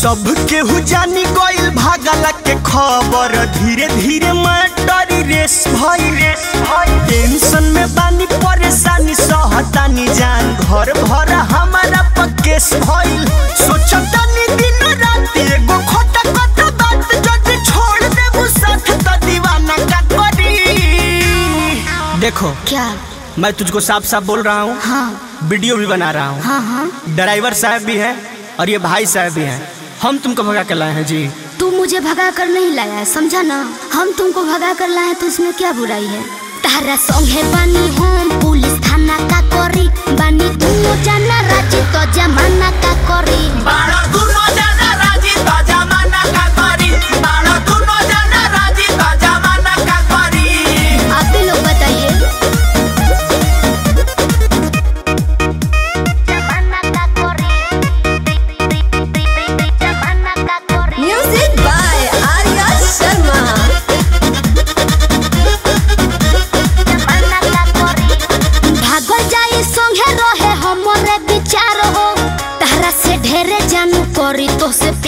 सब केहू जानी गइल भागला के खबर धीरे धीरे मैटर रेस भई टेंशन में बानी परेशानी सहतानी जान। घर भर हमारा पकेस भइल। सोचतानी दिन रात एगो खोटा खोटा बात जद छोड़ देबू साथ त दीवाना का करी। देखो क्या? मैं तुझको साफ़ साफ़ बोल रहा हूँ। हाँ। वीडियो भी बना रहा हूँ। हाँ हाँ। ड्राइवर साहब भी हैं और ये भाई साहब भी हैं। हम तुमको भगा के लाए हैं जी। तू मुझे भगा कर नहीं लाया है समझा ना? हम तुमको भगा कर लाए तो इसमें क्या बुराई है? तारा संगे बानी हम पुलिस थाना का कोरी बानी। तुम जाना राज़ी तो जमाना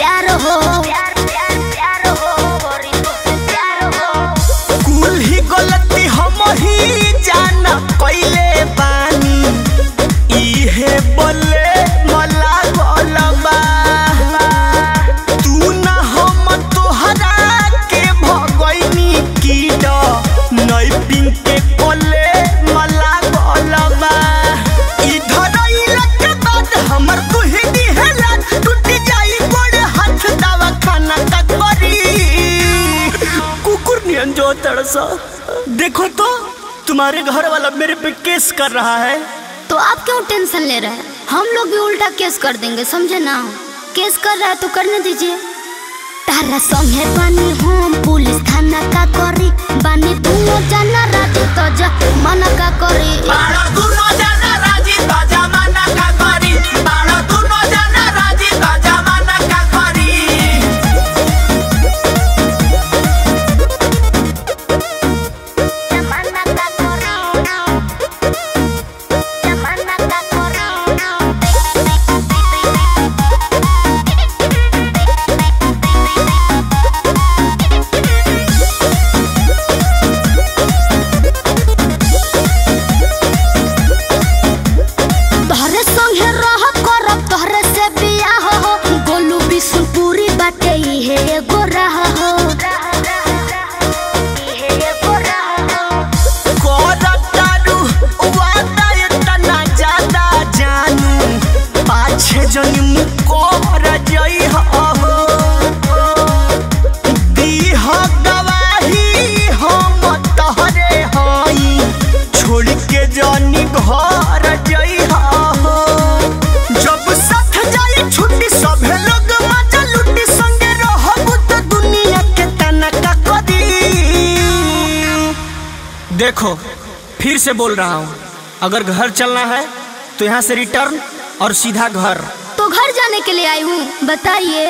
प्यार हो। नियन जो तड़सा। देखो तो तुम्हारे घर वाला मेरे पे केस कर रहा है। तो आप क्यों टेंशन ले रहे हैं? हम लोग भी उल्टा केस कर देंगे, समझे ना? केस कर रहा है तो करने दीजिए। तारा संगे पानी हम पुलिस थाना का करी एगो रहा हो। देखो, फिर से बोल रहा हूँ, अगर घर चलना है तो यहाँ से रिटर्न और सीधा घर। तो घर जाने के लिए आई हूँ, बताइए।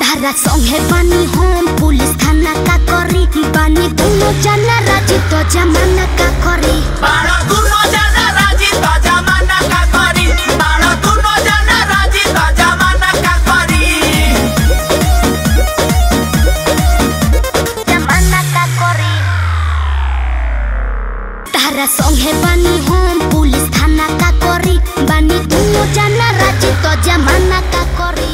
धारा सॉन्ग है पानी होम पुलिस थाना का करी बानी। दोनों जाना राज़ी तो जमाना हमारा संग है बानी हम पुलिस थाना का करी, बानी तू जाना राज़ी तो जमाना का करी।